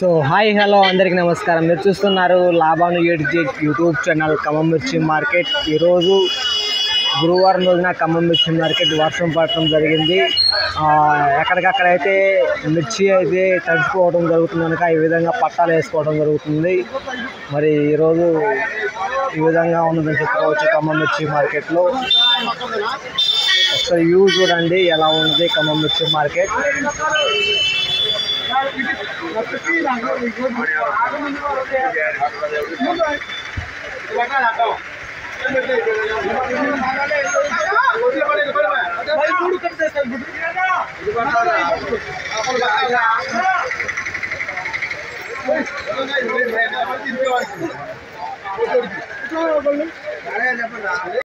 So hi hello అందరికీ నమస్కారం. మీరు చూస్తున్నారు లాభాను ఎడ్జెట్ యూట్యూబ్ ఛానల్ ఖమ్మం మిర్చి మార్కెట్. ఈరోజు గురువారం రోజున ఖమ్మం మిర్చి మార్కెట్ వర్షం పడటం జరిగింది. ఎక్కడికక్కడైతే మిర్చి అయితే తడిచిపోవడం జరుగుతుంది కనుక ఈ విధంగా పట్టాలు వేసుకోవడం జరుగుతుంది. మరి ఈరోజు ఈ విధంగా ఉన్నదని చెప్పుకోవచ్చు ఖమ్మం మిర్చి మార్కెట్లో. ఒకసారి వ్యూ చూడండి ఎలా ఉంది ఖమ్మం మిర్చి మార్కెట్. చెప్పండి